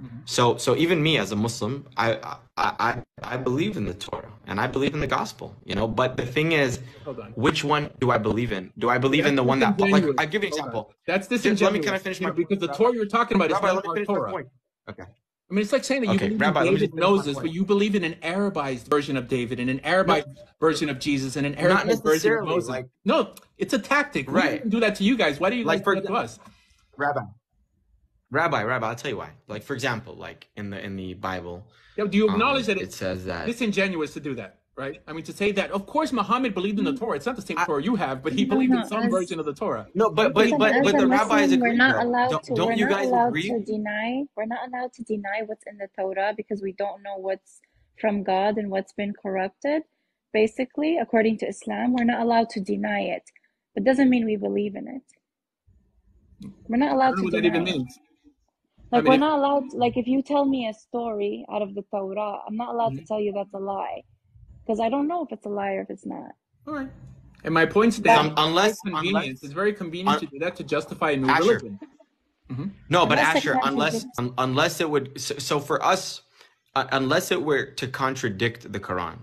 Mm-hmm. So so even me as a Muslim, I I I, I believe in the Torah and I believe in the gospel, you know. But the thing is, on. which one do I believe in? Do I believe in the one that like. I give you an example. That's disingenuous. let me kind of finish my because the Torah you're talking about is Rabbi, not let me our finish my Torah. Okay. I mean, it's like saying that you Okay, believe Rabbi, in David Moses, but you believe in an Arabized version of David and an Arabized version of Jesus and an Arabized version of Moses. like- no, it's a tactic. We Right. didn't do that to you guys. Why do you Like, guys for do that to us? Rabbi. Rabbi, Rabbi, I'll tell you why. Like for example, like in the in the Bible, Yeah, Do you um, acknowledge that it it's says that disingenuous to do that, right? I mean, to say that, of course, Muhammad believed in the Torah. It's not the same I- Torah you have, but he No, believed no, in some as- version of the Torah. no, but but Listen, but but a the rabbis agree. we're not allowed Don't, to. don't we're you not guys allowed agree? to deny. We're not allowed to deny what's in the Torah because we don't know what's from God and what's been corrupted. Basically, according to Islam, we're not allowed to deny it, but doesn't mean we believe in it. We're not I allowed don't know to what that even it. means. Like mean, we're not allowed. Like if you tell me a story out of the Torah, I'm not allowed Mm-hmm. to tell you that's a lie because I don't know if it's a lie or if it's not. All right. And my point stands. Um, unless- convenience, unless- it's very convenient un- to do that to justify a new Asher. religion. No, but Unless Asher, unless contradicts- un, unless it would, so, so for us, uh, unless it were to contradict the Quran,